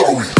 show me.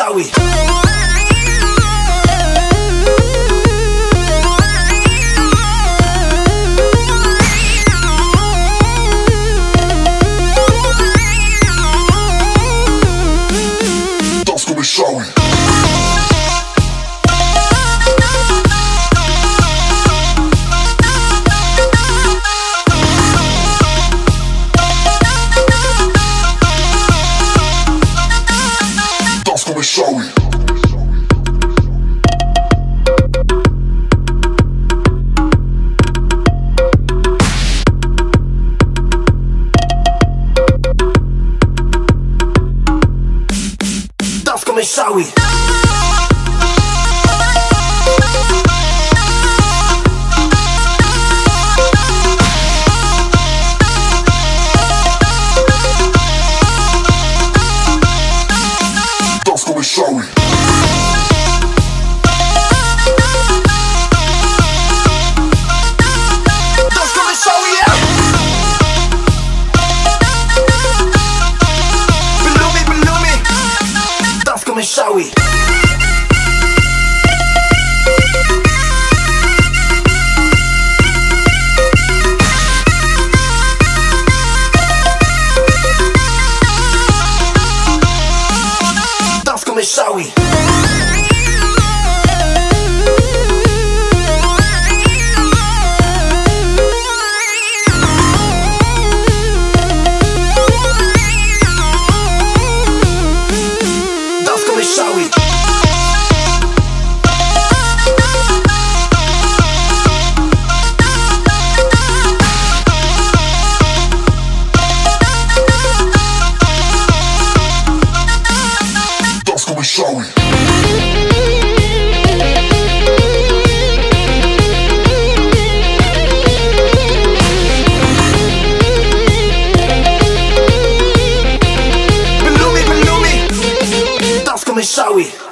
cały Show me. Shall we? Maui. Bowie. Show it. Shawi.